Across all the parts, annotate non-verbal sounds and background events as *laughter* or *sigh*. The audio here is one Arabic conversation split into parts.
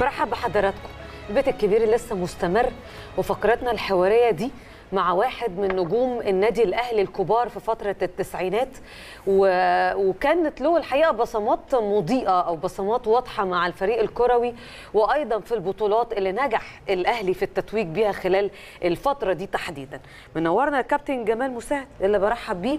برحب بحضراتكم. البيت الكبير لسه مستمر وفقرتنا الحوارية دي مع واحد من نجوم النادي الأهلي الكبار في فترة التسعينات و... وكانت له الحقيقة بصمات مضيئة أو بصمات واضحة مع الفريق الكروي وأيضا في البطولات اللي نجح الأهلي في التتويج بيها خلال الفترة دي تحديدا. منورنا الكابتن جمال مساعد اللي برحب بيه.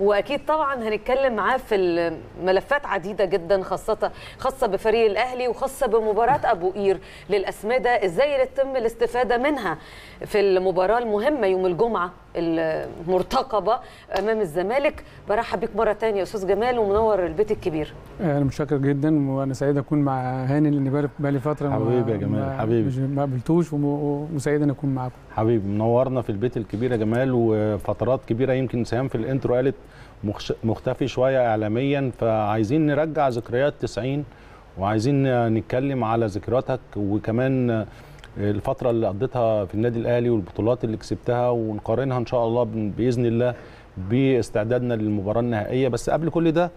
وأكيد طبعا هنتكلم معاه في الملفات عديدة جدا خاصه خاصة بفريق الأهلي وخاصة بمباراة أبو قير للأسمدة. إزاي يتم الاستفادة منها في المباراة المهمة يوم الجمعة المرتقبة أمام الزمالك؟ برحب بيك مرة ثانية يا أستاذ جمال ومنور البيت الكبير. أنا متشكر جدا وأنا سعيد أكون مع هاني لأن بقالي فترة حبيبي يا جمال حبيبي. ما قابلتوش وسعيد ان أكون معاكم. حبيبي منورنا في البيت الكبير يا جمال وفترات كبيرة يمكن سهام في الإنترو قالت مختفي شوية اعلاميا فعايزين نرجع ذكريات 90 وعايزين نتكلم على ذكرياتك وكمان الفترة اللي قضيتها في النادي الأهلي والبطولات اللي كسبتها ونقارنها إن شاء الله بإذن الله باستعدادنا للمباراة النهائية. بس قبل كل ده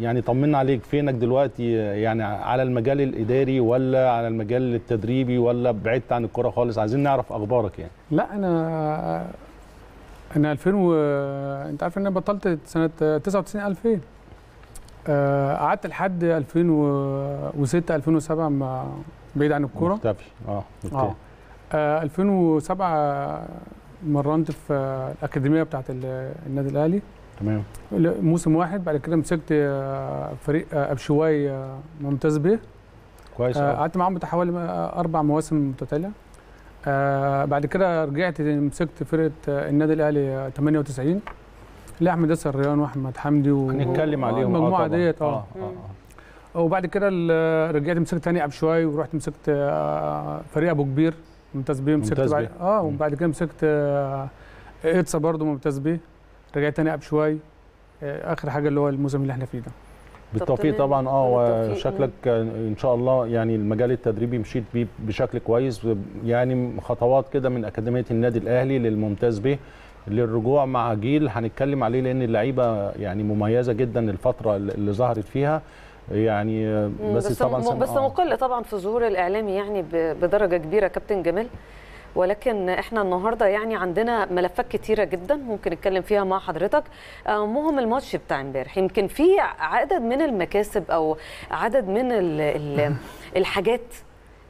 يعني طمنا عليك فينك دلوقتي؟ يعني على المجال الإداري ولا على المجال التدريبي ولا بعدت عن الكره خالص؟ عايزين نعرف أخبارك يعني. لا أنا أنا 2000 و... أنت عارف إن أنا بطلت سنة 99 2000 قعدت لحد 2006 2007 ما بعيد عن الكورة. مختفي. آه آه, آه 2007 مرنت في الأكاديمية بتاعه النادي الأهلي. تمام. موسم واحد بعد كده مسكت فريق ابشواي ممتاز به. كويس قعدت معاهم حوالي أربع مواسم متتالية. آه بعد كده رجعت مسكت فرقة النادي الأهلي 98 اللي احمد ياسر ريان وأحمد حمدي و... هنتكلم عليهم المجموعة آه ديت آه, آه, آه. وبعد كده رجعت مسكت تاني ابشواي ورحت مسكت فريق أبو كبير ممتاز بيه مسكت ممتاز بعد آه وبعد كده مسكت إيتسا برضه ممتاز بيه. رجعت تاني ابشواي آخر حاجة اللي هو الموسم اللي إحنا فيه ده. بالتوفيق طبعا. آه وشكلك إن شاء الله يعني المجال التدريبي مشيت بيه بشكل كويس يعني خطوات كده من أكاديمية النادي الأهلي للممتاز به للرجوع مع جيل هنتكلم عليه لأن اللعيبة يعني مميزة جدا الفترة اللي ظهرت فيها. يعني بس, بس طبعا بس مقل طبعا في ظهور الإعلامي يعني بدرجة كبيرة كابتن جمال. ولكن إحنا النهارده يعني عندنا ملفات كتيرة جدا ممكن نتكلم فيها مع حضرتك. مهم الماتش بتاع امبارح. يمكن في عدد من المكاسب أو عدد من ال ال *laughs* الحاجات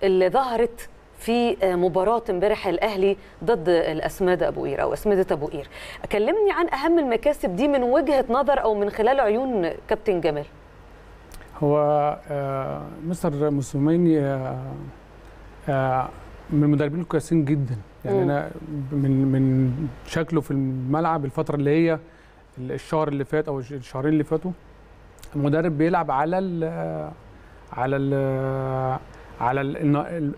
اللي ظهرت في مباراة امبارح الأهلي ضد الأسمدة أبو قير أو أسمدة أبو قير. كلمني عن أهم المكاسب دي من وجهة نظر أو من خلال عيون كابتن جمال. هو آه مستر موسوماني آه آه من المدربين الكويسين جدا. يعني م. أنا من من شكله في الملعب الفترة اللي هي الشهر اللي فات أو الشهرين اللي فاتوا المدرب بيلعب على ال على ال على ال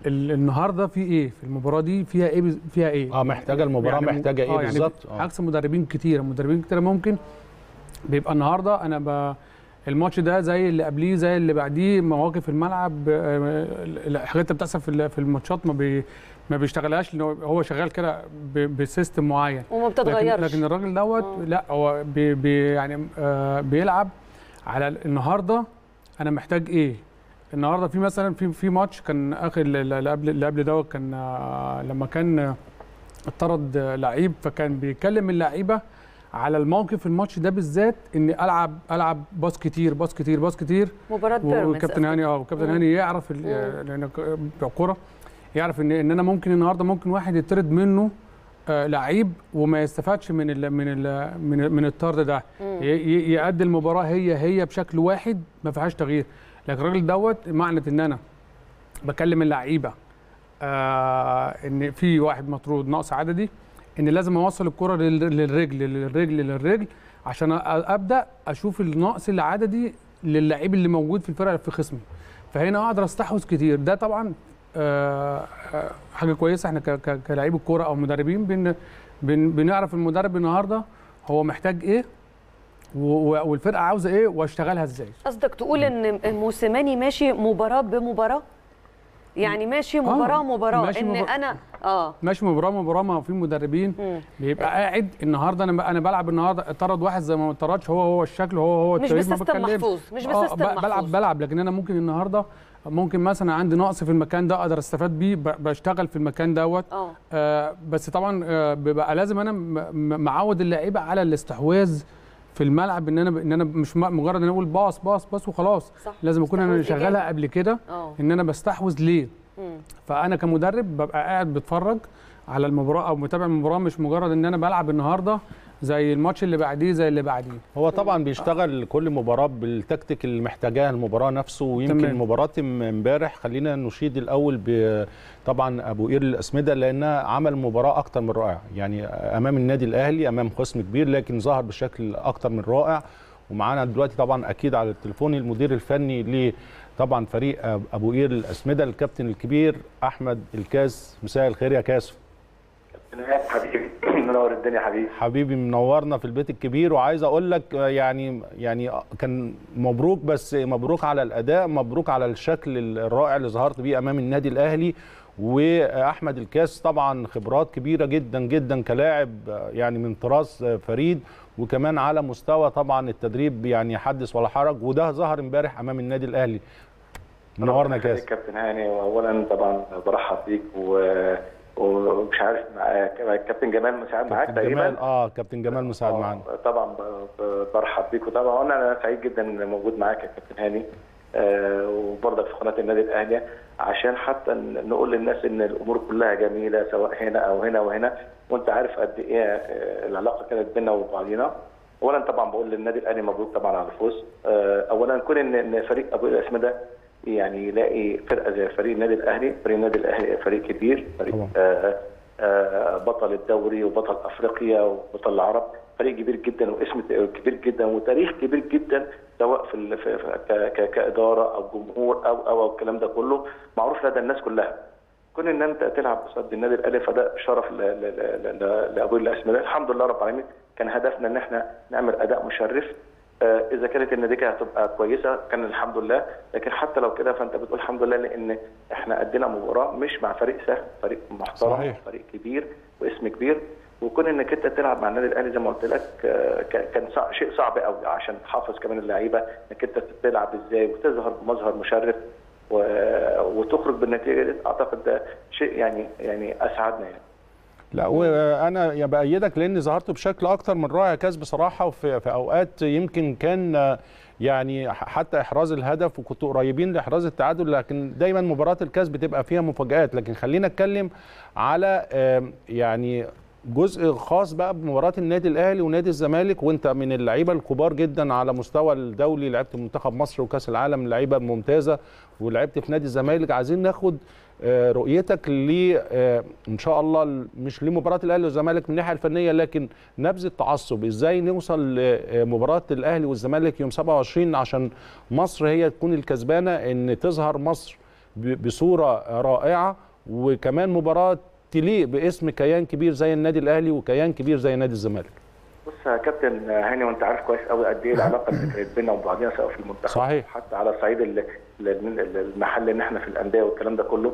ال النهارده في إيه؟ في المباراة دي فيها إيه فيها إيه؟ آه محتاجة المباراة يعني محتاجة إيه آه بالظبط؟ يعني عكس مدربين كتير. مدربين كتير ممكن بيبقى النهارده أنا ب الماتش ده زي اللي قبليه زي اللي بعديه مواقف الملعب الحاجات اللي بتحصل في الماتشات ما بي ما بيشتغلهاش لأن هو شغال كده ب system معين. وما بتتغيرش. لكن, لكن الراجل دوت لا هو بي بي يعني آه بيلعب على النهارده أنا محتاج إيه؟ النهارده في مثلا في في ماتش كان آخر اللي قبل اللي قبل دوت كان آه لما كان اتطرد لعيب فكان بيكلم اللعيبة على الموقف الماتش ده بالذات إني العب ألعب باص كتير باص كتير باص كتير. مباراة بيراميدز وكابتن هاني آه وكابتن هاني يعرف لأن بتوع كوره يعرف ان إن أنا ممكن النهارده ممكن واحد يطرد منه آه لعيب وما يستفادش من ال من ال من, من الطرد ده. يأدي المباراة هي هي بشكل واحد ما فيهاش تغيير. لكن الراجل دوت معنى إن أنا بكلم اللعيبة آه إن في واحد مطرود نقص عددي إن لازم أوصل الكرة للرجل للرجل للرجل عشان أبدأ أشوف النقص العددي للعيب اللي موجود في الفرقة في خصمي. فهنا أقدر أستحوذ كتير. ده طبعا آه حاجة كويسة. إحنا كلاعيب الكورة أو مدربين بن بن بنعرف المدرب النهارده هو محتاج إيه والفرقة عاوزة إيه وأشتغلها إزاي. قصدك تقول إن موسيماني ماشي مباراة بمباراة؟ يعني ماشي مباراة مباراة ماشي إن مباراة. أنا آه ماشي مباراة مباراة ما في مدربين مم. بيبقى قاعد النهارده أنا أنا بلعب النهارده اتطرد واحد زي ما ما اتطردش هو هو الشكل هو هو مش بسيستم. محفوظ، مش آه، بسيستم ب- بلعب. بلعب لكن أنا ممكن النهارده ممكن مثلا عندي نقص في المكان ده أقدر أستفاد بيه بشتغل في المكان دوت آه آه بس طبعا آه بيبقى لازم أنا معود اللعيبة على الاستحواذ في الملعب إن أنا إن أنا مش مجرد إن أنا أقول باص باص باص وخلاص صح. لازم أكون أنا شغالها. قبل كده آه إن أنا بستحوذ ليه مم. فأنا كمدرب ببقى قاعد بتفرج على المباراه أو متابع المباراة مش مجرد إن أنا بلعب النهارده زي الماتش اللي بعديه زي اللي بعديه. هو طبعا بيشتغل كل مباراة بالتكتيك اللي محتاجاها المباراة نفسه ويمكن. مباراة ام- امبارح. خلينا نشيد الأول ب طبعا أبو قير الأسمدة لانها عمل مباراة أكتر من رائعه يعني أمام النادي الأهلي أمام خصم كبير لكن ظهر بشكل أكتر من رائع. ومعانا دلوقتي طبعا أكيد على التليفون المدير الفني ل طبعا فريق أبو قير الأسمدة الكابتن الكبير أحمد الكاس مساء الخير يا كاسو نهاية حبيبي. منور الدنيا حبيبي. حبيبي منورنا في البيت الكبير. وعايز أقول لك آه، يعني يعني كان مبروك بس مبروك على الأداء مبروك على الشكل الرائع اللي ظهرت بيه أمام النادي الأهلي. وأحمد الكاس طبعا خبرات كبيرة جدا جدا كلاعب آه، يعني من طراز آه، فريد. وكمان على مستوى طبعا التدريب يعني حدث ولا حرج. وده ظهر امبارح أمام النادي الأهلي. منورنا يا كاس. كابتن هاني. واولا طبعا برحب بيك و... ومش عارف كابتن جمال مساعد معاك تقريبا؟ جمال آه كابتن جمال مساعد آه، معانا. طبعا برحب بيك وطبعا أنا سعيد جدا موجود معاك يا كابتن هاني. آه، وبرضك في قناة النادي الأهلي عشان حتى نقول للناس إن الأمور كلها جميلة سواء هنا أو هنا وهنا. وأنت عارف قد إيه آه، العلاقة كانت بيننا وبعضينا. اولا طبعا بقول للنادي الأهلي مبروك طبعا على الفوز. آه، اولا كون ان فريق أبو الاسمده يعني يلاقي فرقة زي فريق النادي الأهلي فريق النادي الأهلي فريق كبير فريق طبعا. آه، آه، بطل الدوري وبطل أفريقيا وبطل العرب. فريق كبير جدا واسم كبير جدا وتاريخ كبير جدا سواء في, كإدارة أو جمهور أو أو أو الكلام ده كله. معروف لدى الناس كلها. كون إن أنت تلعب قصاد النادي الأهلي فده شرف ل- ل- ل- ل- لابو الاسماء الحمد لله رب العالمين كان هدفنا إن إحنا نعمل أداء مشرف آه، إذا كانت النتيجة هتبقى كويسة كان الحمد لله. لكن حتى لو كده فأنت بتقول الحمد لله لأن إحنا ادينا مباراة مش مع فريق سهل فريق محترم صحيح. فريق كبير واسم كبير. وكون إنك أنت تلعب مع النادي الأهلي زي ما قلت لك آه، كان شيء صعب قوي عشان تحافظ كمان اللعيبة إنك أنت تلعب إزاي وتظهر بمظهر مشرف وتخرج بالنتيجة دي. أعتقد ده شيء يعني يعني أسعدنا يعني. لا وأنا يا بأيدك لأن ظهرت بشكل أكتر من رائع كاس بصراحة وفي في أوقات يمكن كان يعني حتى إحراز الهدف وكنتوا قريبين لإحراز التعادل لكن دايما مباراة الكاس بتبقى فيها مفاجآت. لكن خلينا نتكلم على يعني جزء خاص بقى بمباراة النادي الأهلي ونادي الزمالك وأنت من اللعيبة الكبار جدا على مستوى الدولي لعبت منتخب مصر وكأس العالم لعيبة ممتازة ولعبت في نادي الزمالك. عايزين ناخد آه، رؤيتك ل آه، إن شاء الله ال- مش لمباراة الأهلي والزمالك من الناحية الفنية لكن نبذ التعصب إزاي نوصل لمباراه الأهلي والزمالك يوم 27 عشان مصر هي تكون الكسبانة إن تظهر مصر بصورة رائعة وكمان مباراة تليق باسم كيان كبير زي النادي الأهلي وكيان كبير زي نادي الزمالك. بص يا كابتن هاني وانت عارف كويس قوي قد إيه العلاقة اللي كانت بيننا وبعضينا سواء في المنتخب صحيح. حتى على صعيد ال- ال- المحل ان إحنا في الأندية والكلام ده كله.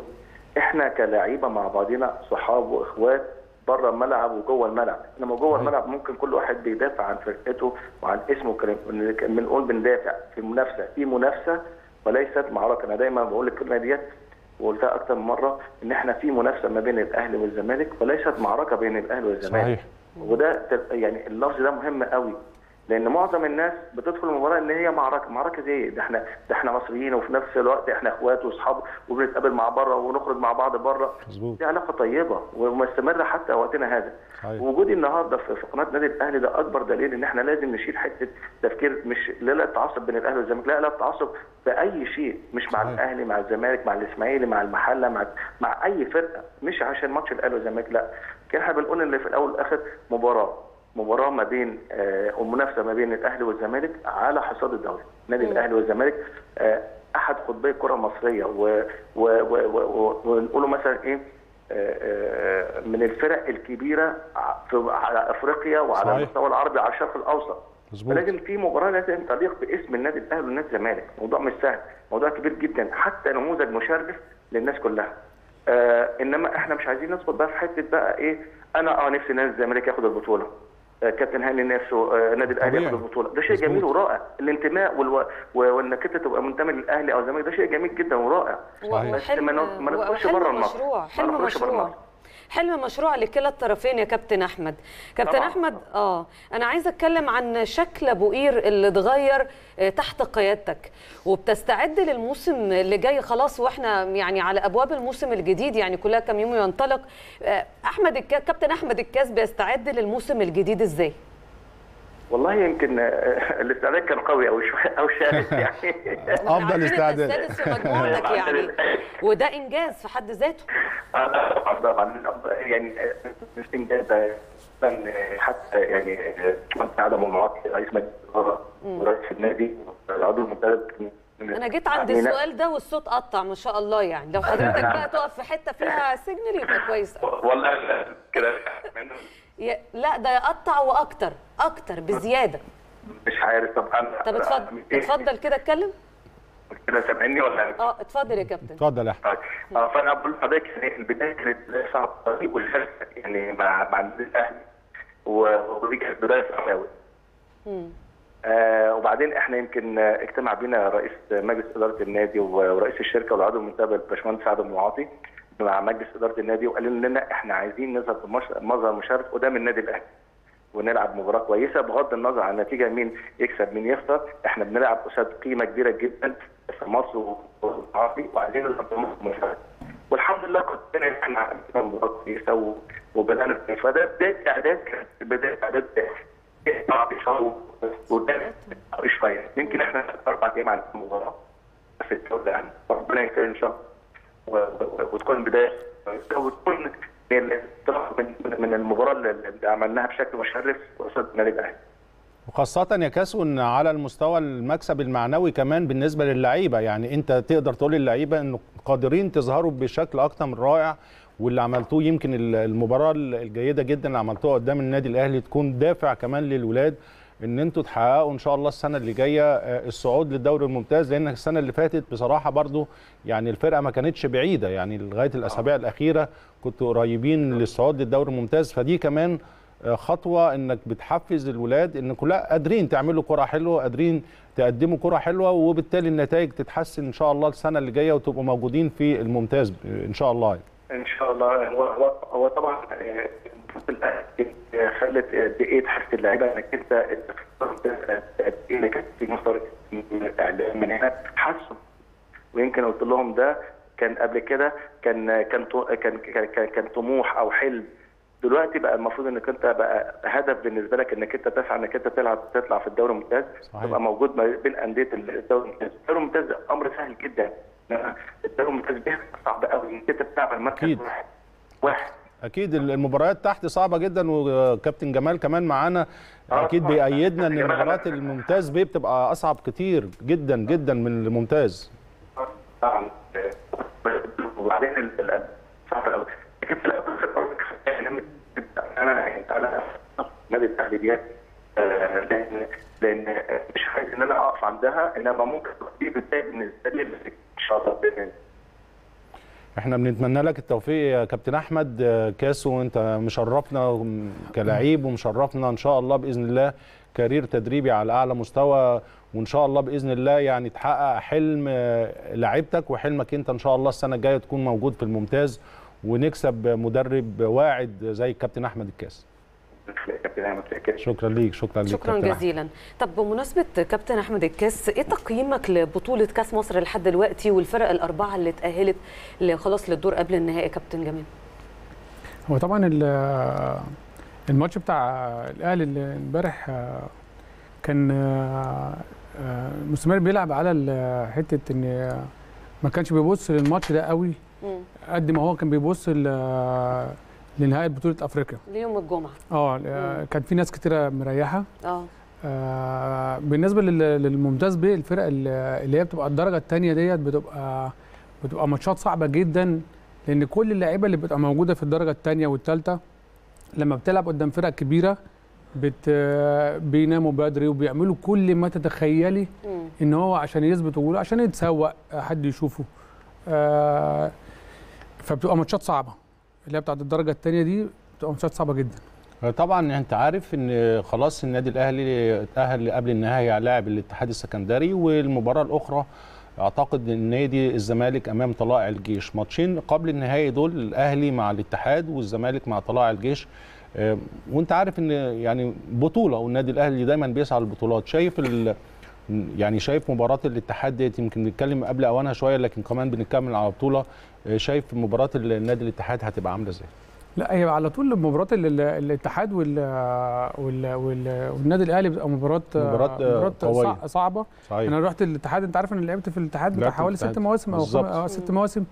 إحنا كلاعيبة مع بعضينا صحاب وإخوات بره الملعب وجوه الملعب. إنما جوه الملعب ممكن كل واحد بيدافع عن فرقته وعن اسمه بنقول بندافع في منافسة. في منافسة وليست معركة. أنا دايما بقول الكلمة ديت وقلتها أكتر من مرة إن إحنا في منافسة ما بين الأهلي والزمالك وليست معركة بين الأهلي والزمالك صحيح. وده يعني اللفظ ده مهم قوي لأن معظم الناس بتدخل المباراه ان هي معركة معركة زي إيه؟ ده إحنا ده إحنا مصريين وفي نفس الوقت إحنا اخوات واصحاب وبنتقابل مع بره ونخرج مع بعض بره. دي علاقة طيبة ومستمرة حتى وقتنا هذا. وجودي النهارده في قناة نادي الأهلي ده أكبر دليل إن إحنا لازم نشيل حتة تفكير مش لا لا التعصب بين الأهلي والزمالك لا لا التعصب في أي شيء مش مع صحيح. الأهلي مع الزمالك مع الإسماعيلي مع المحلة مع مع أي فرقة مش عشان ماتش الأهلي والزمالك لا كان إحنا بنقول إن في الأول والآخر مباراة مباراة ما بين آه ومنافسة ما بين الأهلي والزمالك على حصاد الدوري. نادي الأهلي والزمالك آه أحد قطبي الكرة المصرية. ونقوله مثلا إيه آه، من الفرق الكبيرة على إفريقيا وعلى صحيح. المستوى العربي على الشرق الأوسط. مظبوط. فلازم في مباراة لازم تليق باسم النادي الأهلي والنادي الزمالك. موضوع مش سهل. موضوع كبير جدا. حتى نموذج مشرف للناس كلها. آه إنما إحنا مش عايزين ندخل بقى في حتة بقى إيه أنا آه نفسي نادي الزمالك ياخد البطولة. كابتن هاني نفسه آه نادي الأهلي. ياخد البطولة ده شيء. جميل ورائع الانتماء والو... و- وإنك أنت تبقى منتمي للأهلي أو الزمالك ده شيء جميل جدا ورائع صحيح. بس ما ن- ما ندخلش وحلم بره ما حلم مشروع. حلم مشروع لكلا الطرفين يا كابتن أحمد. كابتن طبعاً. أحمد آه أنا عايزة أتكلم عن شكل أبو قير اللي اتغير آه، تحت قيادتك. وبتستعد للموسم اللي جاي خلاص وإحنا يعني على أبواب الموسم الجديد يعني كلها كام يوم ينطلق. آه، أحمد الكاس كابتن أحمد الكاس بيستعد للموسم الجديد إزاي؟ والله يمكن آه، *laughs* الاستعداد كان قوي أو أو شارد *laughs* يعني. إنت استعداد. السادس في مجموعتك *laughs* يعني. وده إنجاز في حد ذاته. آه، طبعا طبعا يعني مش إنجاز كان حتى يعني كنت عدم المعاطي رئيس مجلس الإدارة ورئيس النادي العضو المنتدب. أنا جيت عند يعني السؤال ده والصوت قطع ما شاء الله يعني. لو حضرتك بقى تقف في حتة فيها سيجنال يبقى كويس. والله كده. يا- لا ده يقطع وأكتر أكتر بزيادة. مش عارف طب أنا طب اتفضل اتفضل كده اتكلم. كده سامعني ولا؟ آه اتفضل يا كابتن. اتفضل يا أحمد. طيب. آه فأنا بقول لحضرتك يعني البداية كانت صعبه الطريق والفرق يعني مع مع النادي الأهلي ودي كانت بداية صعبه قوي. آه وبعدين إحنا يمكن اجتمع بينا رئيس مجلس إدارة النادي ورئيس الشركة والعضو المنتدب الباشمهندس سعد المعاطي مع مجلس إدارة النادي وقالوا لنا إحنا عايزين نظهر بمش- مظهر مشرف قدام النادي الأهلي ونلعب مباراة كويسة بغض النظر عن النتيجه مين يكسب مين يخسر إحنا بنلعب قصاد قيمة كبيرة جدا في مصر والعربي وعايزين نظهر بمظهر مشرف والحمد لله كنت إحنا عملنا مباراة كويسة وبدأنا فده بداية إعداد بداية إعداد صعب شوية يمكن إحنا أربع أيام عن المباراه في الدوري يعني ربنا يكرم إن شاء الله. وتكون بداية. وتكون من المباراة اللي عملناها بشكل مشرف قصاد النادي الأهلي. وخاصة يا كاسو ان على المستوى المكسب المعنوي كمان بالنسبة للعيبة. يعني انت تقدر تقول للعيبة انه قادرين تظهروا بشكل أكتر من رائع واللي عملتوه يمكن ال- المباراة الجيدة جدا اللي عملتوها قدام النادي الأهلي تكون دافع كمان للولاد. إن أنتوا تحققوا إن شاء الله السنة اللي جاية آه، الصعود للدوري الممتاز لأن السنة اللي فاتت بصراحة برضو يعني الفرقة ما كانتش بعيدة يعني لغاية الأسابيع الأخيرة كنتوا قريبين للصعود للدوري الممتاز. فدي كمان خطوة إنك بتحفز الولاد إن كلها قادرين تعملوا كرة حلوة قادرين تقدموا كرة حلوة وبالتالي النتائج تتحسن إن شاء الله السنة اللي جاية وتبقوا موجودين في الممتاز إن شاء الله. إن شاء الله. هو هو, هو طبعا آه، خلت قد إيه تحس اللعيبة إنك أنت قد إيه إنك في مصدر اعلام من هنا حسوا ويمكن قلت لهم ده كان قبل كده كان كان كان كان, كان, طموح أو حلم. دلوقتي بقى المفروض إنك أنت بقى هدف بالنسبة لك إنك أنت تسعى إنك أنت تلعب تطلع في الدوري الممتاز. تبقى موجود بين أندية الدوري الممتاز. الدوري الممتاز أمر سهل جدا. بيبقى صعب قوي انت بتلعب المركز أكيد. واحد واحد أكيد المباريات تحت صعبة جدا وكابتن جمال كمان معانا آه، أكيد طبعاً. بيأيدنا إن كابتن جمال. المباريات الممتاز بيه بتبقى أصعب كتير جدا جدا من الممتاز طبعا وبعدين صعب قوي لكن في الأول يعني أنا أنا نادي الاهلي ديت آه، لأن لأن مش عايز إن أنا أقف عندها انما ممكن دي بدايه بالنسبة لي الله باذن الله إحنا بنتمنى لك التوفيق يا كابتن أحمد آه، كاسو انت مشرفنا كلاعب ومشرفنا إن شاء الله بإذن الله كارير تدريبي على أعلى مستوى وإن شاء الله بإذن الله يعني تحقق حلم آه، لعيبتك وحلمك أنت إن شاء الله السنة الجاية تكون موجود في الممتاز ونكسب مدرب واعد زي الكابتن أحمد الكاس شكرا ليك شكرا ليك شكرا. جزيلا طب بمناسبة كابتن أحمد الكاس إيه تقييمك لبطولة كاس مصر لحد دلوقتي والفرق الأربعة اللي اتأهلت خلاص للدور قبل النهائي كابتن جمال هو طبعا ال- الماتش بتاع الأهلي اللي امبارح آه، كان آه، آه، مستمر بيلعب على ال- حتة إن ما كانش بيبص للماتش ده قوي. قد ما هو كان بيبص ل- لنهايه بطولة أفريقيا. ليوم الجمعة. آه كان في ناس كتيرة مريحة. آه. آه، بالنسبة لل- للممتاز بيه الفرق اللي هي بتبقى الدرجة الثانية ديت بتبقى بتبقى ماتشات صعبة جدا لأن كل اللعيبة اللي بتبقى موجودة في الدرجة الثانية والثالثه لما بتلعب قدام فرق كبيرة بت بيناموا بدري وبيعملوا كل ما تتخيلي. إن هو عشان يثبت وجوده عشان يتسوق حد يشوفه. آه فبتبقى ماتشات صعبة. اللي هي بتاعت الدرجة الثانية دي بتبقى ماتشات صعبة جدا. طبعا أنت عارف إن خلاص النادي الأهلي اتاهل قبل النهايه لاعب الاتحاد السكندري والمباراة الأخرى أعتقد ان نادي الزمالك أمام طلائع الجيش. ماتشين قبل النهائي دول الأهلي مع الاتحاد والزمالك مع طلائع الجيش. آه، وأنت عارف إن يعني بطولة والنادي الأهلي دايما بيسعى للبطولات. شايف يعني شايف مباراة الاتحاد ديت يمكن نتكلم قبل أوانها شوية لكن كمان بنكمل على بطولة آه، شايف مباراة النادي الاتحاد هتبقى عاملة إزاي؟ لا هي على طول مباراة ال- ال- الاتحاد وال وال وال والنادي الأهلي بتبقى مباراة آه، مباراة. صع- صعبة. صحيح. أنا رحت الاتحاد أنت عارف أنا لعبت في الاتحاد بتاع حوالي ست. مواسم أو خم... آه، ست مواسم.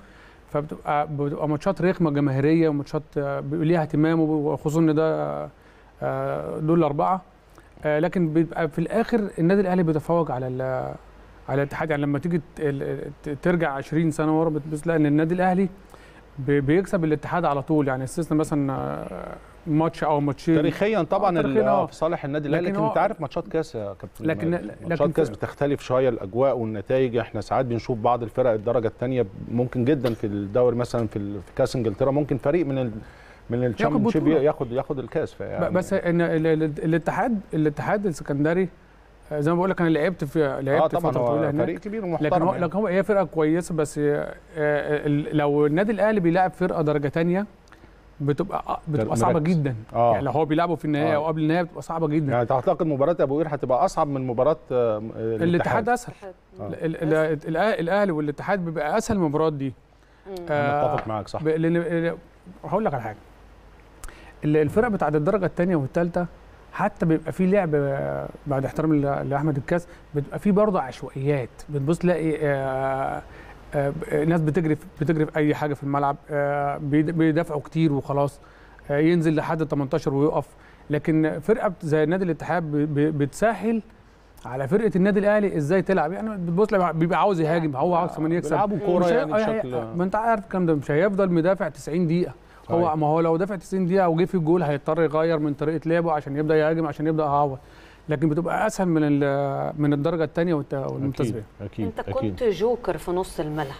فبتبقى بتبقى ماتشات رخمة جماهيرية وماتشات آه، ليها اهتمام وخصوصا إن ده آه، دول الأربعة. آه، لكن بيبقى في الآخر النادي الأهلي بيتفوق على على الاتحاد. يعني لما تيجي ترجع 20 سنة ورا بتلاقي إن النادي الأهلي بي- بيكسب الاتحاد على طول. يعني استثنى مثلا آه، ماتش أو ماتشين. تاريخيا طبعا آه، ال- تاريخياً، آه، آه. في صالح النادي الأهلي لكن لكن أنت عارف ماتشات كاس يا كابتن لكن- ماتشات كاس بتختلف شوية الأجواء والنتائج. إحنا ساعات بنشوف بعض الفرق الدرجة الثانية ممكن جدا في الدوري مثلا في كأس إنجلترا. ممكن فريق من من ال Championship. ياخد ياخد الكاس فيعني بس إن ال- ال- الاتحاد الاتحاد السكندري آه، زي ما بقول لك أنا لعبت في آه لعبت طبعا فترة طويلة هناك. فريق كبير لكن ومحترم هو يعني. لكن هو هي فرقة كويسة بس آه، ال- لو النادي الأهلي بيلاعب فرقة درجة تانية بتبقى آه، بتبقى صعبة. جدا. آه. يعني لو هو بيلعبوا في النهايه آه. أو قبل النهايه بتبقى صعبة جدا. يعني تعتقد مباراة أبو قير هتبقى أصعب من مباراة آه، الاتحاد. أسهل. آه. ال- ال- الأه- الأهلي والاتحاد بيبقى أسهل من المباريات دي. أنا آه، اتفق معاك صح. لأن هقول لك على حاجة. الفرق بتاعت الدرجة الثانية والثالثه حتى بيبقى في لعب آه، بعد احترام لأحمد الكاس بتبقى في برضه عشوائيات. بتبص تلاقي آه، آه، ناس بتجري بتجري في أي حاجة في الملعب بيد- بيدافعوا كتير وخلاص ينزل لحد 18 ويقف. لكن فرقة زي النادي الاتحاد بتسهل على فرقة النادي الأهلي إزاي تلعب. يعني بتبص بيبقى عاوز يهاجم هو عاوز كمان يكسب. بيلعبوا كورة يعني بشكل ما أنت عارف الكلام ده مش هيفضل مدافع 90 دقيقة. هو صحيح. ما هو لو دافع 90 دقيقة وجه في الجول هيضطر يغير من طريقة لعبه عشان يبدأ يهاجم عشان يبدأ يعوض لكن بتبقى أسهل من ال- من الدرجة الثانية والممتاز أكيد أنت كنت جوكر في نص الملعب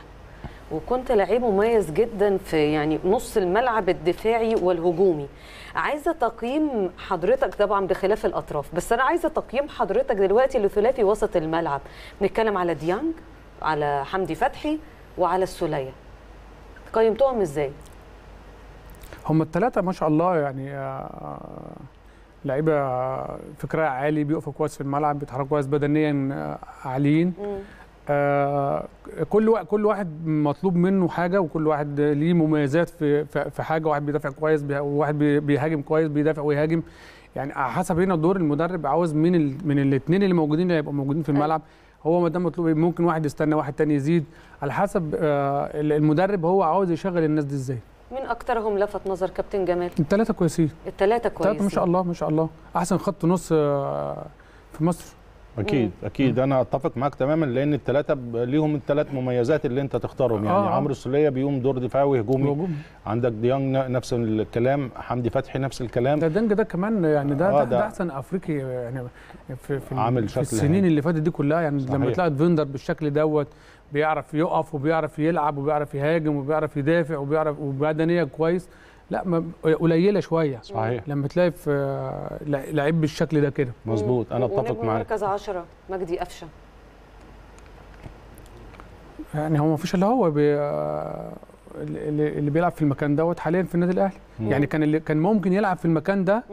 وكنت لعيب مميز جدا في يعني نص الملعب الدفاعي والهجومي. عايزة تقييم حضرتك طبعا بخلاف الأطراف بس أنا عايزة تقييم حضرتك دلوقتي لثلاثي وسط الملعب. بنتكلم على ديانج على حمدي فتحي وعلى السولية. قيمتهم إزاي؟ هم الثلاثه ما شاء الله يعني آه، لعيبة فكرها عالي بيقفوا كويس في الملعب بيتحركوا كويس بدنيا آه، عاليين. آه، كل كل واحد مطلوب منه حاجة وكل واحد ليه مميزات في في حاجة. واحد بيدافع كويس وواحد بي- بيهاجم كويس بيدافع ويهاجم. يعني على حسب هنا دور المدرب عاوز من ال من الاثنين اللي موجودين اللي هيبقوا موجودين في أيوة. الملعب. هو ما دام مطلوب ممكن واحد يستنى واحد تاني يزيد. على حسب آه، المدرب هو عاوز يشغل الناس دي إزاي. مين أكترهم لفت نظر كابتن جمال؟ الثلاثه كويسين. الثلاثه كويسين الثلاثه ما شاء الله ما شاء الله. أحسن خط نص آه، في مصر. أكيد أكيد. أنا أتفق معاك تماما لأن الثلاثه ليهم الثلاث مميزات اللي أنت تختارهم. يعني آه، آه. عمرو السولية بيقوم دور دفاعي هجومي موجود. عندك ديانج نفس الكلام حمدي فتحي نفس الكلام. ده ديانج ده كمان يعني ده, آه، ده, ده- ده أحسن أفريقي يعني في في, عامل في شكل السنين هايل. اللي فاتت دي كلها. يعني لما صحيح. تلاقي defender بالشكل دوت بيعرف يقف وبيعرف يلعب وبيعرف يهاجم وبيعرف يدافع وبيعرف وبدنية كويس. لا قليلة شوية. صحيح. لما تلاقي في لع- لعيب بالشكل ده كده. مظبوط. أنا أتفق معاك. مركز 10 مجدي قفشة. يعني هو ما فيش إلا هو بي اللي, اللي بيلعب في المكان دوت حاليا في النادي الأهلي. مم. يعني كان اللي كان ممكن يلعب في المكان ده.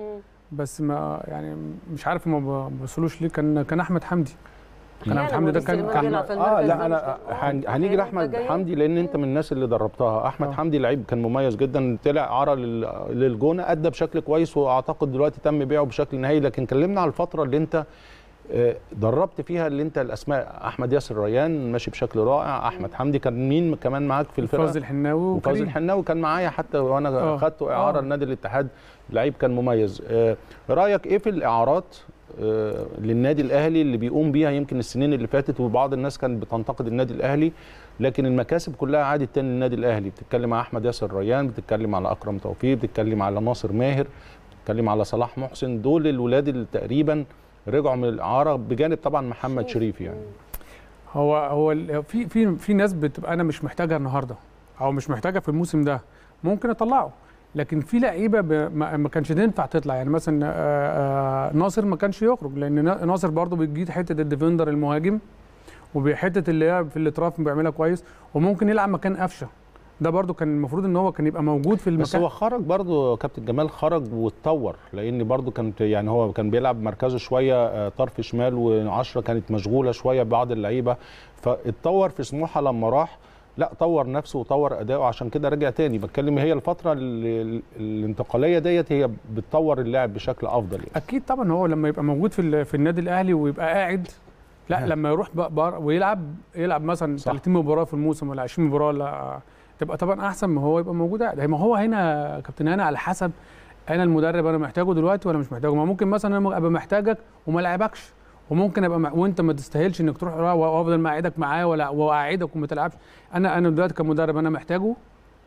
بس ما يعني مش عارف ما بوصلوش ليه. كان كان أحمد حمدي. كان يعني احمد حمدي ده كان كان آه لا أنا آه، هنيجي يعني لأحمد. حمدي لأن أنت من الناس اللي دربتها. أحمد آه. حمدي لعيب كان مميز جدا طلع عرى لل- للجونة أدى بشكل كويس وأعتقد دلوقتي تم بيعه بشكل نهائي. لكن كلمنا على الفترة اللي أنت آه، دربت فيها اللي أنت الأسماء. أحمد ياسر ريان ماشي بشكل رائع. أحمد حمدي كان مين كمان معاك في الفرقة؟ فوزي الحناوي وفوزي الحناوي كان معايا حتى وأنا آه. خدته إعارة آه. لنادي الاتحاد. لعيب كان مميز. آه، رأيك إيه في الإعارات؟ آه، للنادي الأهلي اللي بيقوم بيها يمكن السنين اللي فاتت وبعض الناس كانت بتنتقد النادي الأهلي لكن المكاسب كلها عادت تاني للنادي الأهلي. بتتكلم على أحمد ياسر ريان بتتكلم على أكرم توفيق بتتكلم على ناصر ماهر اتكلم على صلاح محسن دول الولاد اللي تقريبا رجعوا من الإعارة بجانب طبعا محمد شريف يعني. هو هو في في في ناس بتبقى أنا مش محتاجها النهارده أو مش محتاجها في الموسم ده ممكن أطلعه. لكن في لعيبة ما كانش تنفع تطلع. يعني مثلا ناصر ما كانش يخرج لأن نا- ناصر برضه بيجيد حتة الديفندر المهاجم وبحته اللي هي في الاطراف بيعملها كويس وممكن يلعب مكان قفشة. ده برضه كان المفروض إن هو كان يبقى موجود في بس المكان. هو خرج برضه كابتن جمال خرج واتطور لأن برضه كان يعني هو كان بيلعب مركزه شوية طرف شمال و10 كانت مشغولة شوية ببعض اللعيبة فاتطور في سموحة لما راح لا طور نفسه وطور اداؤه عشان كده رجع تاني بتكلم هي الفترة ال- ال- الانتقالية ديت هي بتطور اللاعب بشكل أفضل يعني. أكيد طبعا هو لما يبقى موجود في في النادي الأهلي ويبقى قاعد لا ها. لما يروح بقى ويلعب يلعب مثلا صح. 30 مباراة في الموسم ولا 20 مباراة ولا تبقى طبعا أحسن ما هو يبقى موجود قاعد ما هو هنا كابتن هنا على حسب أنا المدرب أنا محتاجه دلوقتي ولا مش محتاجه ما ممكن مثلا أنا أبقى محتاجك وما لعبكش وممكن أبقى مع... وأنت ما تستاهلش إنك تروح وأفضل مقعدك معاه ولا واقعدك وما تلعبش. أنا أنا دلوقتي كمدرب أنا محتاجه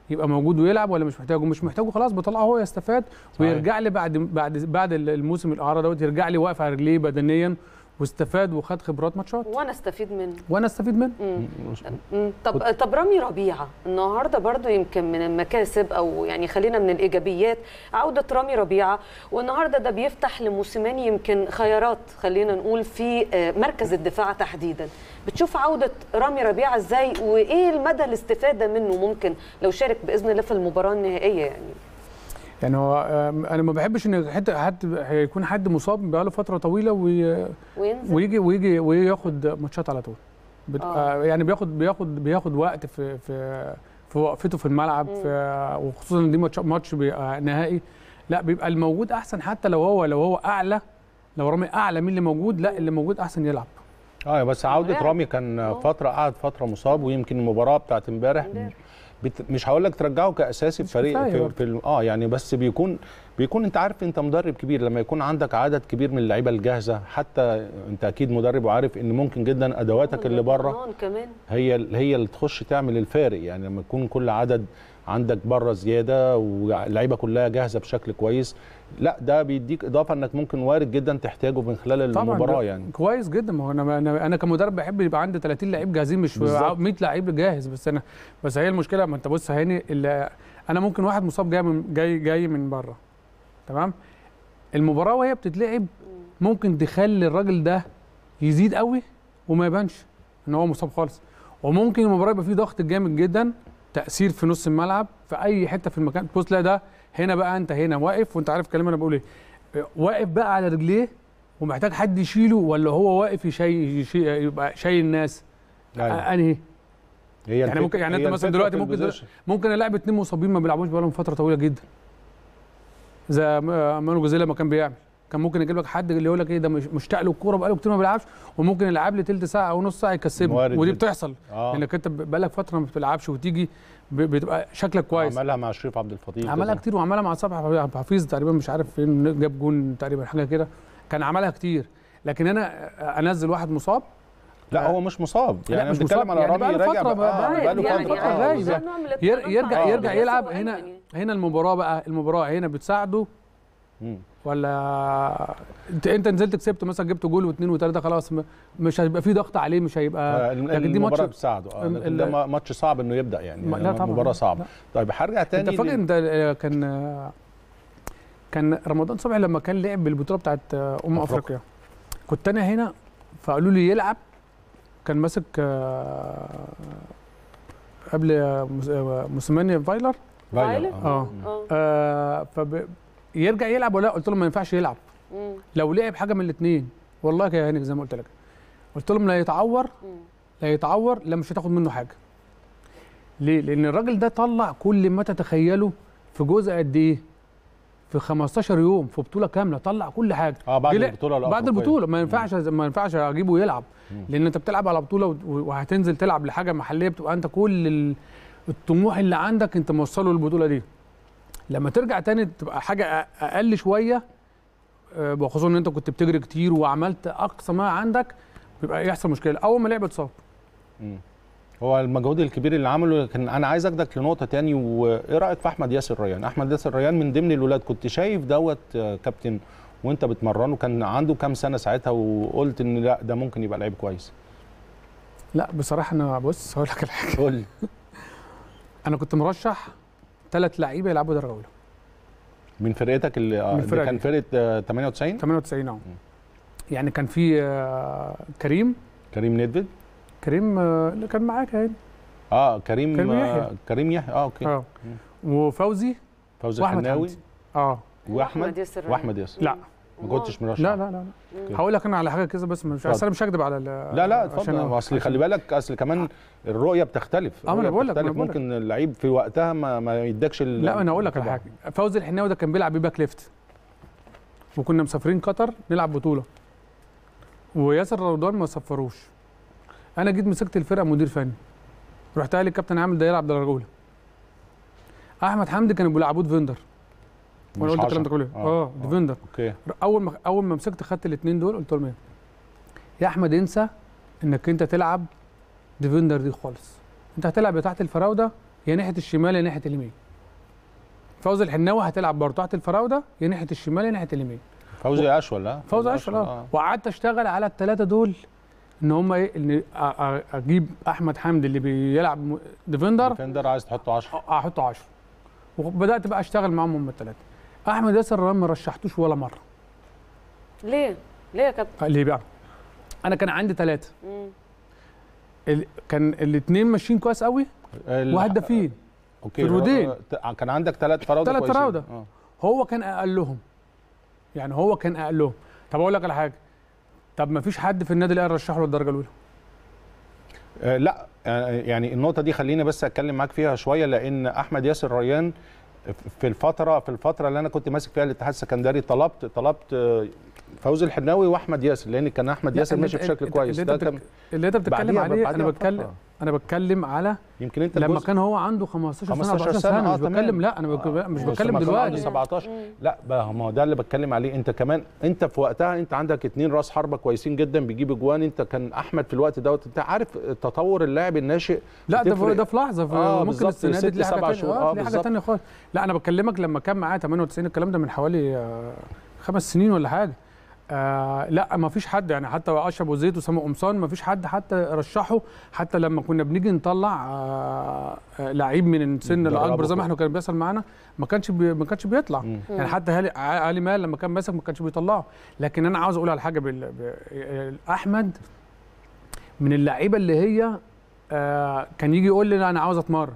يبقى موجود ويلعب ولا مش محتاجه؟ مش محتاجه خلاص بطلعه هو يستفاد. ويرجع لي بعد بعد بعد الموسم الأعارة دوت يرجع لي واقف على رجليه بدنيا واستفاد وخد خبرات ماتشات. وأنا استفيد منه. وأنا استفيد منه. طب طب رامي ربيعة النهارده برضو يمكن من المكاسب أو يعني خلينا من الإيجابيات عودة رامي ربيعة والنهاردة ده بيفتح لموسيماني يمكن خيارات خلينا نقول في آه، مركز الدفاع تحديدا. بتشوف عودة رامي ربيعة إزاي وإيه المدى الاستفادة منه ممكن لو شارك بإذن الله في المباراة النهائية يعني؟ يعني هو أنا ما بحبش إن حد حد هيكون حد مصاب بقاله فترة طويلة وي... وينزل ويجي ويجي وياخد ماتشات على طول بتبقى يعني بياخد بياخد بياخد وقت في في في وقفته في الملعب في وخصوصا إن دي ماتش ماتش بيبقى نهائي لا بيبقى الموجود أحسن حتى لو هو لو هو أعلى لو رامي أعلى من اللي موجود لا اللي موجود أحسن يلعب آه بس عودة. رامي كان آه. فترة قعد فترة مصاب ويمكن المباراة بتاعت امبارح امبارح. بت... مش هقول لك ترجعه كأساسي في فريق في. في ال- آه يعني بس بيكون بيكون أنت عارف أنت مدرب كبير. لما يكون عندك عدد كبير من اللعيبة الجاهزة حتى أنت أكيد مدرب وعارف إن ممكن جدا أدواتك اللي بره هي هي اللي تخش تعمل الفارق. يعني لما يكون كل عدد عندك بره زياده واللعيبه كلها جاهزه بشكل كويس لا ده بيديك اضافه انك ممكن وارد جدا تحتاجه من خلال طبعا المباراه يعني. كويس جدا. ما هو أنا أنا كمدرب بحب يبقى عندي 30 لعيب جاهزين مش بالظبط. 100 لعيب جاهز. بس أنا بس هي المشكلة ما أنت بص هاني اللي أنا ممكن واحد مصاب جاي من جاي جاي من بره. تمام؟ المباراة وهي بتتلعب ممكن تخلي الراجل ده يزيد قوي وما يبانش إن هو مصاب خالص. وممكن المباراة يبقى فيه ضغط جامد جدا تأثير في نص الملعب في أي حتة في المكان. تبص تلاقي ده هنا بقى أنت هنا واقف وأنت عارف الكلام أنا بقول إيه. واقف بقى على رجليه ومحتاج حد يشيله ولا هو واقف يشي يشي يبقى شايل الناس؟ أيوة. أنهي؟ هي يعني ممكن يعني أنت مثلا دلوقتي ممكن ال position. ممكن الاعب اتنين مصابين ما بيلعبوش بقالهم فترة طويلة جدا زي ما- مانويل جوزيه ما كان بيعمل. كان ممكن يجيب لك حد اللي يقول لك إيه ده مش مشتاق له الكورة بقاله كتير ما بيلعبش وممكن يلعب لي تلت ساعة أو نص ساعة يكسبني ودي جدا. بتحصل آه لأنك أنت بقالك فترة ما بتلعبش وتيجي بتبقى شكلك كويس عملها مع شريف عبد الفضيل عملها. كتير وعملها مع صبحي عبد الحفيظ تقريبا مش عارف فين جاب جون تقريبا حاجة كده كان عملها كتير لكن أنا أنزل واحد مصاب لا هو مش مصاب يعني مش بنتكلم مصاب. على يعني رامي راجع بقى- بقى- آه، بقاله يعني- فترة يعني- آه، غايب. بالظبط. ير- يرجع آه. يرجع يلعب هنا هنا المباراة بقى المباراة هنا بتساعده. ولا انت انت نزلت كسبت مثلا جبت جول واثنين وثلاثة خلاص مش هيبقى في ضغط عليه مش هيبقى لكن دي المباراة ماتش بتساعده. آه ده ماتش صعب إنه يبدأ يعني. لا طبعا. مباراة صعبة. لا. طيب هرجع تاني انت فاكر انت آه، كان آه، كان رمضان صبحي لما كان لعب بالبطولة بتاعت آه، أمم أفريقيا. أفريقيا. كنت أنا هنا فقالوا لي يلعب. كان ماسك آه، قبل آه، موس- آه، موسيماني فايلر. فايلر،؟ آه. آه. آه فب... يرجع يلعب ولا لا؟ قلت لهم ما ينفعش يلعب مم. لو لعب حاجة من الاثنين والله يا هاني زي ما قلت لك قلت لهم لا يتعور مم. لا يتعور لا مش هتاخد منه حاجة ليه لأن الراجل ده طلع كل ما تتخيله في جزء قد إيه في 15 يوم في بطولة كاملة طلع كل حاجة آه بعد البطولة بعد الأفريقية. البطولة ما ينفعش ما ينفعش أجيبه يلعب مم. لأن أنت بتلعب على بطولة و- وهتنزل تلعب لحاجة محلية بتبقى أنت كل ال- الطموح اللي عندك أنت موصله للبطولة دي لما ترجع تاني تبقى حاجة أقل شوية آه، وخصوصا إن أنت كنت بتجري كتير وعملت أقصى ما عندك بيبقى يحصل مشكلة. أول ما لعب اتصاب. هو المجهود الكبير اللي عمله لكن أنا عايز اخدك لنقطة تاني وإيه رأيك في أحمد ياسر ريان؟ أحمد ياسر ريان من ضمن الولاد. كنت شايف دوت آه، كابتن وأنت بتمرنه كان عنده كام سنة ساعتها وقلت إن لأ ده ممكن يبقى لعيب كويس. لأ بصراحة أنا بص هقول لك الحاجة قول *laughs* أنا كنت مرشح ثلاث لعيبة يلعبوا درجه اولى من فرقتك اللي, آه، من اللي الفرقة كان. فرقة آه، 98 98 آه. يعني كان في آه، كريم. كريم نيدفيد كريم آه، اللي كان معاك يعني آه كريم كريم آه، يحيى. كريم يحيى. آه okay. آه. وفوزي؟ فوزي الحناوي آه. وأحمد ياسر. وأحمد ياسر. لا. ما كنتش مرشح لا لا لا, لا. هقول لك أنا على حاجة كده بس مش أنا مش هكدب على لا لا عشان أصل خلي بالك أصل كمان الرؤية بتختلف. آه، أنا الرؤية بقول لك،. ممكن اللعيب في وقتها ما, ما يدكش لا أنا أقول لك على. حاجة. فوزي الحناوي ده كان بيلعب back left وكنا مسافرين قطر نلعب بطولة. وياسر رمضان ما سفروش. أنا جيت مسكت الفرقة مدير فني. رحت قال لي الكابتن عامل ده يلعب درجه أولى. أحمد حمدي كانوا بيلعبوه defender وأنا قلت الكلام ده. كله. آه. defender okay. أول ما أول ما مسكت خدت الاثنين دول قلت لهم إيه؟ يا أحمد انسى إنك أنت تلعب defender دي خالص. أنت هتلعب يا تحت الفراودة يا ناحية الشمال يا ناحية اليمين. فوزي الحناوي هتلعب برضه تحت الفراودة يا ناحية الشمال يا ناحية اليمين. فوزي اشول ها فوزي اشرف آه. وقعدت أشتغل على الثلاثه دول إن هم إيه إن أجيب أحمد حمدي اللي بيلعب defender. defender عايز تحطه 10 أحطه 10 وبدأت بقى أشتغل معاهم هم الثلاثه أحمد ياسر رمضان ما رشحتوش ولا مرة ليه؟ ليه يا كابتن؟ ليه بقى أنا كان عندي ثلاثة. ال... كان الاثنين ماشيين كويس قوي ال- وهدافين okay في الودين. هو- ت- كان عندك ثلاث فراوده. فراودة. آه. هو كان اقلهم يعني هو كان اقلهم طب أقول لك على حاجة طب ما فيش حد في النادي الأهلي رشحه للدرجة الأولى آه، لا آه، يعني النقطة دي خليني بس أتكلم معاك فيها شوية لأن أحمد ياسر ريان في الفترة في الفترة اللي أنا كنت ماسك فيها الاتحاد السكندري طلبت طلبت آه، فوزي الحناوي وأحمد ياسر لأن كان أحمد ياسر ماشي بشكل كويس اللي أنت بتتكلم عليه أنا بتكلم. أنا بتكلم على يمكن أنت لما كان هو عنده 15 سنة 15 14 سنة، سنة آه، مش تمام. بتكلم لا أنا بك- مش بس بتكلم دلوقتي. 17 لا ما هو ده اللي بتكلم عليه. أنت كمان أنت في وقتها أنت عندك اتنين راس حربة كويسين جدا بيجيب أجوان. أنت كان أحمد في الوقت دوت أنت عارف تطور اللاعب الناشئ لا ده. في ده في لحظة في آه، ممكن السنة دي تلاقي حاجة شهور. آه آه، حاجة. ثانية خالص. لا أنا بكلمك لما كان معاه 98 الكلام ده من حوالي آه، خمس سنين ولا حاجة. آه لا ما فيش حد يعني حتى اشرف ابو زيد وسامي قمصان ما فيش حد حتى رشحه حتى لما كنا بنيجي نطلع آه آه لعيب من السن الأكبر زي ما. إحنا كان بيحصل معانا ما كانش بي ما كانش بيطلع مم. يعني حتى علي مال لما كان ماسك ما كانش بيطلعه لكن أنا عاوز أقول على حاجة بال... أحمد من اللعيبة اللي هي آه كان يجي يقول لي لا أنا عاوز أتمرن.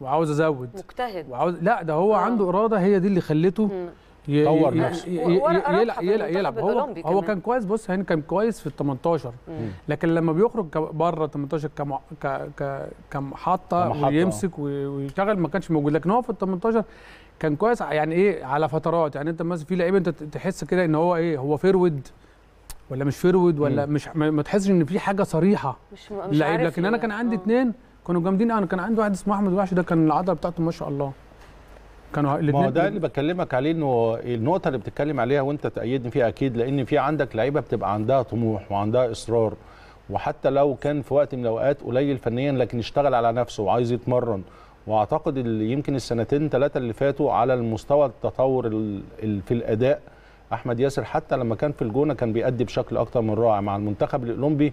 وعاوز أزود مجتهد وعاوز لا ده هو آه. عنده إرادة هي دي اللي خلته مم. ي- طور ي- نفسه. يلعب يلعب, يلعب هو هو. كان كويس بص هاني كان كويس في ال 18 مم. لكن لما بيخرج بره 18 كم ك كمحطه. ويمسك وي- ويشتغل ما كانش موجود لكن هو في ال 18 كان كويس يعني إيه على فترات يعني أنت مثلا في لعيبة أنت تحس كده إن هو إيه هو forward ولا مش forward ولا مش ما تحسش إن في حاجة صريحة مش مش لعيب عارف لكن أنا. كان عندي آه. اثنين كانوا جامدين أنا كان عندي واحد اسمه أحمد وحش ده كان العضله بتاعته ما شاء الله كانوا ما الاثنين ده اللي بكلمك عليه إنه النقطة اللي بتتكلم عليها وأنت تأيدني فيها أكيد لأن في عندك لعيبة بتبقى عندها طموح وعندها إصرار وحتى لو كان في وقت من الأوقات قليل فنيا لكن اشتغل على نفسه وعايز يتمرن. وأعتقد اللي يمكن السنتين ثلاثة اللي فاتوا على المستوى التطور ال- ال- في الأداء أحمد ياسر حتى لما كان في الجونة كان بيأدي بشكل أكتر من رائع مع المنتخب الأولمبي.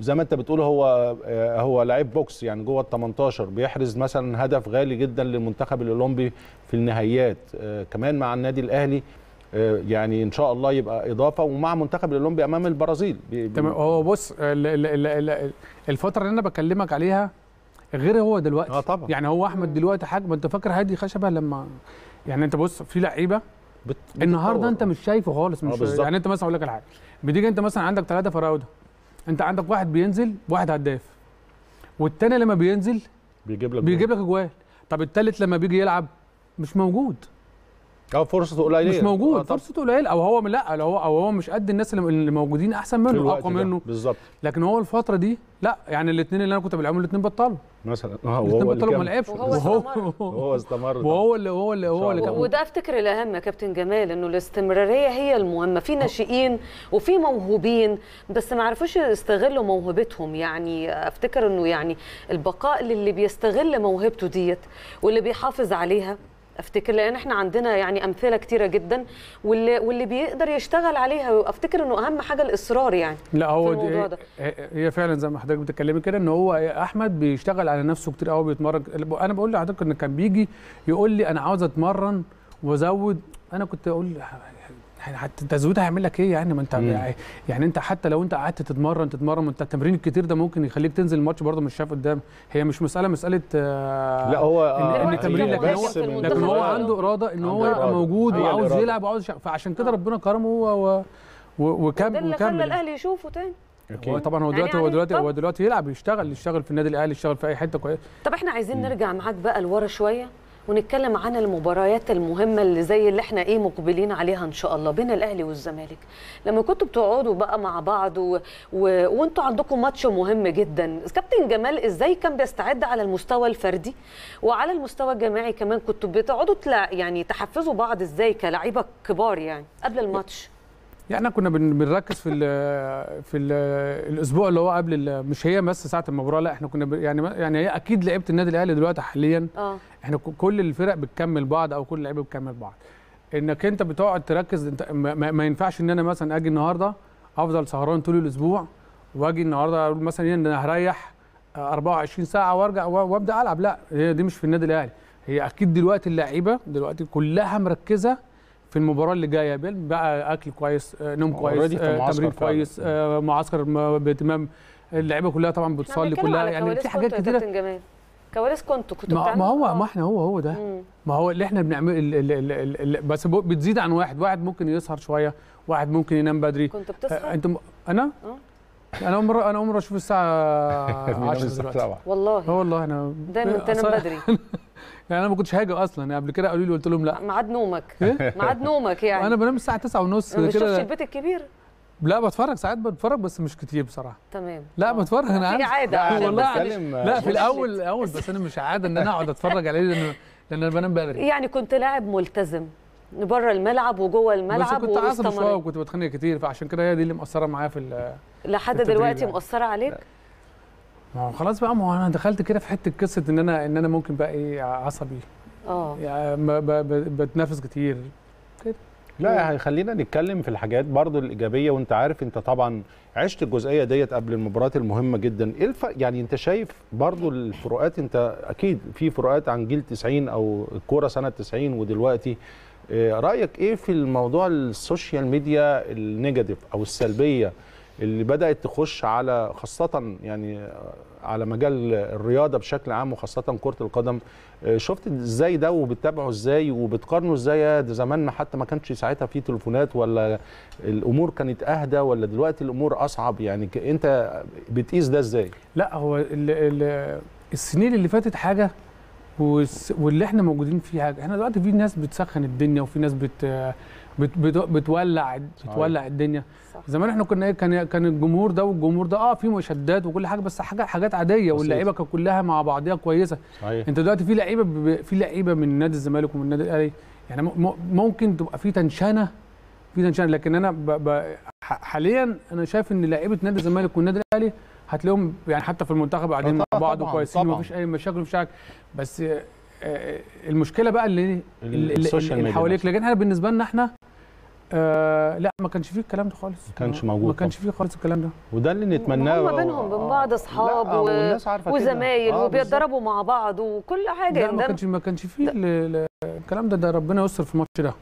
زي ما انت بتقول هو آه، هو لعيب بوكس يعني جوه ال 18 بيحرز مثلا هدف غالي جدا للمنتخب الأولمبي في النهائيات. آه، كمان مع النادي الأهلي آه، يعني إن شاء الله يبقى إضافة ومع منتخب الأولمبي أمام البرازيل. تمام. هو بص ال- ال- ال- ال- الفترة اللي أنا بكلمك عليها غير هو دلوقتي. آه طبعا. يعني هو أحمد دلوقتي حاجة ما أنت فاكر هادي خشبة لما يعني أنت بص في لعيبة بت- النهارده. أنت مش شايفه خالص آه، مش. يعني أنت مثلا أقول لك على حاجة بتيجي أنت مثلا عندك ثلاثة فراودة. انت عندك واحد بينزل واحد هداف والتاني لما بينزل بيجيب لك بيجيب لك اجوال طب التالت لما بيجي يلعب مش موجود. آه فرصته قليلة. مش موجود. آه، فرصته قليل أو هو لا لو هو أو هو مش قد الناس اللي موجودين أحسن منه أقوى. منه. بالظبط. لكن هو الفترة دي لا يعني الاثنين اللي أنا كنت بلعبهم الاثنين بطلوا. مثلا. آه الاثنين وهو اللي بطلوا ما. لعبش. وهو وهو استمر. وهو استمر. وهو اللي هو اللي هو اللي. وده أفتكر الأهم يا كابتن جمال إنه الاستمرارية هي المهمة. في ناشئين وفي موهوبين بس ما عرفوش يستغلوا موهبتهم. يعني أفتكر إنه يعني البقاء للي بيستغل موهبته ديت واللي بيحافظ عليها أفتكر لأن إحنا عندنا يعني أمثلة كتيرة جدا واللي واللي بيقدر يشتغل عليها وافتكر إنه أهم حاجة الإصرار يعني لا هو في الموضوع دي ده. هي- فعلا زي ما حضرتك بتتكلمي كده إن هو أحمد بيشتغل على نفسه كتير قوي بيتمرن أنا بقول لحضرتك إن كان بيجي يقول لي أنا عاوز أتمرن وأزود أنا كنت أقول حتى التزويد هيعمل لك إيه يعني ما انت مم. يعني انت حتى لو انت قعدت تتمرن تتمرن ما انت التمرين الكتير ده ممكن يخليك تنزل الماتش برضه مش شايف قدام هي مش مسألة مسألة آه لا هو آه، إن هي تمرين، لكن هو- لكن هو عنده إرادة إن هو يبقى. موجود وعاوز. يلعب وعاوز فعشان كده آه. ربنا كرمه و- و- و- ده اللي خلى وكمل الأهلي يشوفه تاني أكيد. هو طبعا هو يعني دلوقتي هو يعني دلوقتي طب- هو دلوقتي يلعب يشتغل يشتغل في النادي الأهلي يشتغل في أي حتة كويسه طب إحنا عايزين نرجع معاك بقى لورا شوية ونتكلم عن المباريات المهمة اللي زي اللي إحنا إيه مقبلين عليها إن شاء الله بين الأهلي والزمالك. لما كنتوا بتقعدوا بقى مع بعض و... و... وانتوا عندكم ماتش مهم جدا كابتن جمال إزاي كان بيستعد على المستوى الفردي؟ وعلى المستوى الجماعي كمان كنتوا بتقعدوا تلع... يعني تحفزوا بعض إزاي كلاعيبة كبار يعني قبل الماتش؟ يعني إحنا كنا بن- بنركز في ال في ال الأسبوع اللي هو قبل مش هي بس ساعة المباراة لا إحنا كنا يعني يعني هي أكيد لعيبة النادي الأهلي دلوقتي حاليا آه. إحنا كل الفرق بتكمل بعض أو كل اللعيبة بتكمل بعض. إنك أنت بتقعد تركز أنت ما, ما- ينفعش إن أنا مثلا أجي النهارده أفضل سهران طول الأسبوع وأجي النهارده أقول مثلا إيه إن أنا هريح آه، 24 ساعة وأرجع وأبدأ ألعب. لا هي دي مش في النادي الأهلي. هي أكيد دلوقتي اللعيبة دلوقتي كلها مركزة في المباراة اللي جاية. بقى أكل كويس آه، نوم already كويس آه، تمرين. كويس آه، معسكر باهتمام. اللعيبة كلها طبعا بتصلي كلها يعني في حاجات كتيرة. كابتن جمال. كواليس كنتوا كنتوا ما, بتعملوا ما هو آه. ما إحنا هو هو ده. مم. ما هو اللي إحنا بنعمله ال- ال- ال- ال- ال- بس بتزيد عن واحد. واحد ممكن يسهر شوية واحد ممكن ينام بدري. كنت آه، بتسهر؟ انت م... أنا أنا أول مرة أنا أول مرة أشوف الساعة *laughs* 10 دلوقتي. والله. والله أنا دايما تنام بدري. *laughs* يعني أنا ما كنتش هاجي أصلا يعني قبل كده قالوا لي قلت لهم لا. ميعاد نومك. إيه؟ ميعاد نومك يعني. أنا بنام الساعة 9 ونص ما بتشوفش كده البيت الكبير. لا بتفرج ساعات بتفرج بس مش كتير بصراحة. تمام. لا آه. بتفرج أنا عارف عادة لا، والله بس لا في الأول. الأول بس أنا مش عادة إن أنا أقعد أتفرج عليه لأن لأن أنا بنام بدري. يعني كنت لاعب ملتزم بره الملعب وجوه بس الملعب كنت عصبي شوية وكنت بتخانق كتير فعشان كده هي دي اللي مأثرة معايا في لحد دلوقتي يعني. مؤثره عليك؟ ما هو خلاص بقى ما هو أنا دخلت كده في حتة قصة إن أنا إن أنا ممكن بقى إيه عصبي. آه. يعني ما- ب- ب- بتنافس كتير. لا هيخلينا نتكلم في الحاجات برضو الإيجابية وأنت عارف أنت طبعا عشت الجزئية ديت قبل المباريات المهمة جدا. إيه الف... يعني أنت شايف برضو الفروقات أنت أكيد في فروقات عن جيل 90 أو الكورة سنة 90 ودلوقتي. إيه رأيك إيه في الموضوع ال social media ال negative أو السلبية؟ اللي بدأت تخش على خاصة يعني على مجال الرياضة بشكل عام وخاصة كرة القدم. آه، شفت إزاي ده وبتتابعه إزاي وبتقارنه إزاي؟ ده زماننا حتى ما كانش ساعتها في تليفونات ولا الأمور كانت أهدى ولا دلوقتي الأمور أصعب؟ يعني انت بتقيس ده إزاي؟ لا هو ال ال السنين اللي فاتت حاجة واللي إحنا موجودين فيه حاجة. إحنا دلوقتي في ناس بتسخن الدنيا وفي ناس بت بت بت بتولع بتولع الدنيا. زمان إحنا كنا إيه كان كان الجمهور ده والجمهور ده آه في مشادات وكل حاجة بس حاجة حاجات عادية واللعيبة كانت كلها مع بعضيها كويسة. صحيح. أنت دلوقتي في لعيبة في لعيبة من نادي الزمالك ومن النادي الأهلي يعني ممكن تبقى في تنشنة في تنشنة لكن أنا ب ب حاليا أنا شايف إن لعيبة نادي الزمالك والنادي الأهلي هتلاقيهم يعني حتى في المنتخب قاعدين مع بعض وكويسين. ومفيش أي مشاكل مفيش حاجة. بس آه، آه، المشكلة بقى اللي اللي, ال social اللي ميديا حواليك. لكن إحنا بالنسبة لنا إحنا آه لا ما كانش فيه الكلام ده خالص. ما كانش موجود ما كانش فيه خالص الكلام ده. وده اللي نتمناه هم بينهم وبين بعض أصحاب لا، و... والناس عارفة كده. وزمايل آه، وبيتدربوا مع بعض وكل حاجة. لا ما كانش ما كانش فيه ال- ال- الكلام ده ده ربنا يستر في الماتش ده.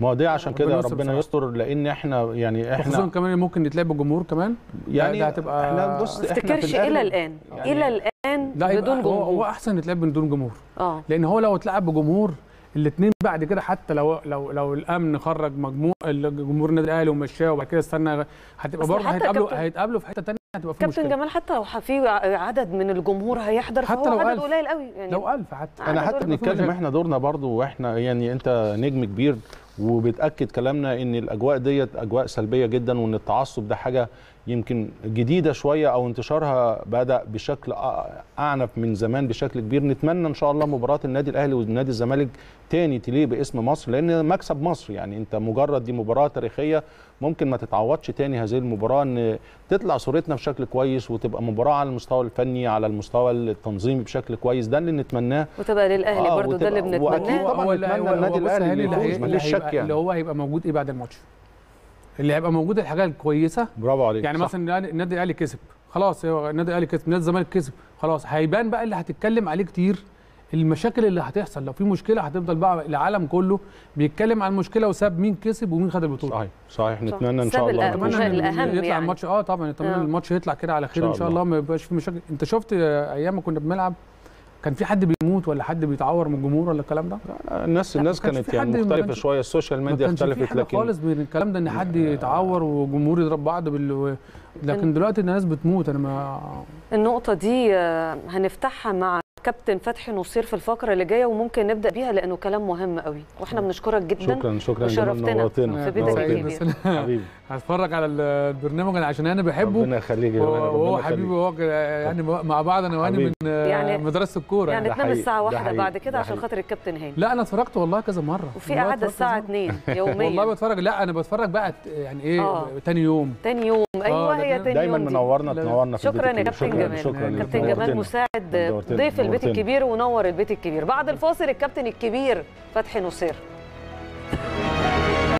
ما هو دي عشان كده ربنا. يستر لأن إحنا يعني خصوصا إحنا كمان ممكن يتلعب بالجمهور كمان. يعني ده هتبقى- إحنا بص إحنا افتكرش إلى الآن يعني- إلى الآن لا بدون هو, هو جمهور. أحسن يتلعب بدون جمهور. آه. لأن هو لو اتلعب بجمهور الاثنين بعد كده حتى لو لو لو الأمن خرج مجموع الجمهور النادي الأهلي ومشاه وبعد كده استنى هتبقى برضه حتى هيتقابلوا كابتن- هيتقابلوا في حتة ثانية هتبقى في كابتن مشكلة جمال حتى لو في عدد من الجمهور هيحضر حتى فهو لو عدد ألف. قليل قوي يعني لو 1000 حتى أنا حتى برضه بنتكلم. إحنا دورنا برضو وإحنا يعني أنت نجم كبير وبتأكد كلامنا إن الأجواء ديت أجواء سلبية جدا وإن التعصب ده حاجة يمكن جديدة شوية أو انتشارها بدأ بشكل أعنف من زمان بشكل كبير. نتمنى إن شاء الله مباراة النادي الأهلي والنادي الزمالك تاني تليق باسم مصر لأن مكسب مصر. يعني أنت مجرد دي مباراة تاريخية ممكن ما تتعوضش تاني هذه المباراة إن تطلع صورتنا بشكل كويس وتبقى مباراة على المستوى الفني على المستوى التنظيمي بشكل كويس. ده اللي نتمناه. وتبقى للأهلي آه، برضو ده اللي بنتمناه. طبعاً نتمنى النادي الأهلي هاني اللي اللي, اللي, هيبقى يعني. اللي هو هيبقى موجود إيه بعد الماتش؟ اللي هيبقى موجود الحاجات الكويسة برافو عليك يعني صح. مثلا النادي- الأهلي كسب خلاص هو النادي الأهلي كسب النادي الزمالك كسب خلاص هيبان بقى اللي هتتكلم عليه كتير المشاكل اللي هتحصل لو في مشكلة هتفضل بقى العالم كله بيتكلم عن المشكلة وساب مين كسب ومين خد البطولة صحيح صحيح صح. نتمنى إن شاء الله اتمنى إن الأهم يطلع يعني. الماتش آه طبعا اتمنى آه. الماتش يطلع كده على خير إن إن شاء شاء الله ما يبقاش في مشاكل أنت شفت آه، أيام ما كنا بنلعب كان في حد بيموت ولا حد بيتعور من الجمهور ولا الكلام ده؟ الناس لا، الناس كانت يعني مختلفة شوية السوشيال ميديا اختلفت لكن خالص من الكلام ده إن حد يتعور وجمهور يضرب بعض بال لكن دلوقتي الناس بتموت. أنا ما النقطة دي آه، هنفتحها مع كابتن فتحي نصير في الفقرة اللي جاية وممكن نبدأ بيها لأنه كلام مهم قوي وإحنا بنشكرك جدا شكرا شكرا جدا وشرفتنا نورتنا. في بيتك. الكبير. حبيبي. هتفرج على البرنامج عشان أنا بحبه ربنا يخليك يا وهو حبيبي. وهو يعني مع بعض أنا وهاني. من يعني- يعني مدرسة الكورة يعني ده تنام ده واحدة بعد كده ده عشان. خاطر الكابتن هاني لا أنا اتفرجت والله كذا مرة وفي كذا مرة. 2 *laughs* يوميا والله بتفرج لا أنا بتفرج بقى يعني إيه آه. تاني يوم تاني يوم أيوه ده هي تاني دايما يوم دي. منورنا تنورنا في شكرا يا كابتن. جمال شكرا كابتن. جمال مساعد. ضيف البيت. الكبير ونور البيت الكبير بعد الفاصل الكابتن الكبير فتحي نصير